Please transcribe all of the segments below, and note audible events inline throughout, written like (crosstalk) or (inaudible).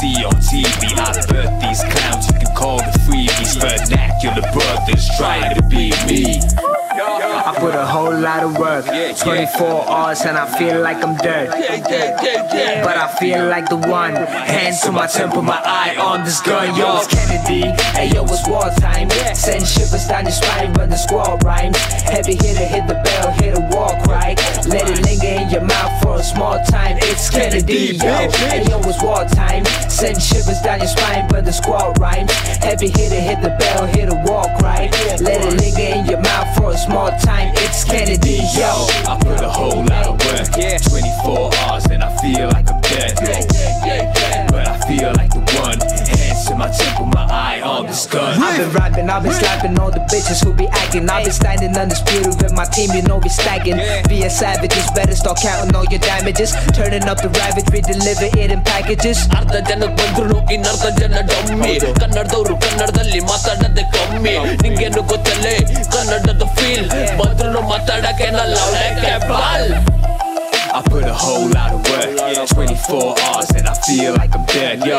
see on TV. I birth these clowns, you can call the freebies. Vernacular brothers trying to be me. I put a whole lot of work, 24 hours, and I feel like I'm dirt. But I feel like the one. Hands to my temple, my eye on this gun. Yo, it's Kennedy. Hey, yo, it's wartime. Send shivers down your spine when the squall rhymes. Heavy hitter, hit the bell, hit a a small time. It's Kennedy, yo. Hey, yo, it's wartime. Send shivers down your spine when the squad rhymes. Heavy hitter, hit the Hands to my temple, my eye on this gun. I've been rapping, I've been slapping all the bitches who be acting. I've been standing undisputed with my team, you know we stacking. Be a savages, better start counting all your damages. Turning up the ravage, we deliver it in packages. ಅರ್ಧ ಜನಕ್ಕೆ ಬಂದ್ರು ಇನ್ನರ್ಧ ಜನ dummy ಕನ್ನಡದವ್ರು ಕನ್ನಡದಲ್ಲಿ ಮಾತಾಡದೆ ಕಮ್ಮಿ ನಿಂಗೇನು ಗೊತ್ತಲ್ಲೇ ಕನ್ನಡದ feel ಬಂದ್ರು ಮಾತಾಡಕ್ಕೆ ನಲ್ಲ ball I put a whole lot of work, 24 hours, and I feel like I'm dead, yo.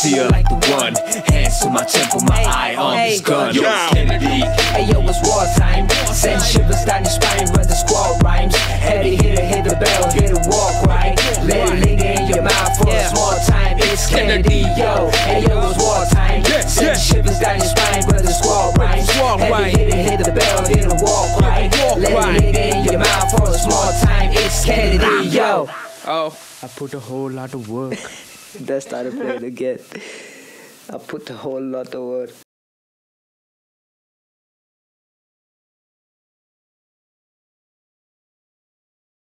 But I like the one. Hands to my temple, my eye on this gun. Yo, it's Kennedy. Hey yo, it's wartime. Send shivers down your spine when the squall rhymes. Heavy hitter, hit the bell, hit a walk right. Let it linger in your mouth for a small time. It's Kennedy, yo. Hey yo, it's wartime. Send shivers down your spine when the squall rhymes. Heavy hitter, hit the bell, hit a walk right. Let it linger in your mouth for a small time. It's Kennedy, yo. Oh. I put a whole lot of work. (laughs) that started playing again. I put a whole lot of work.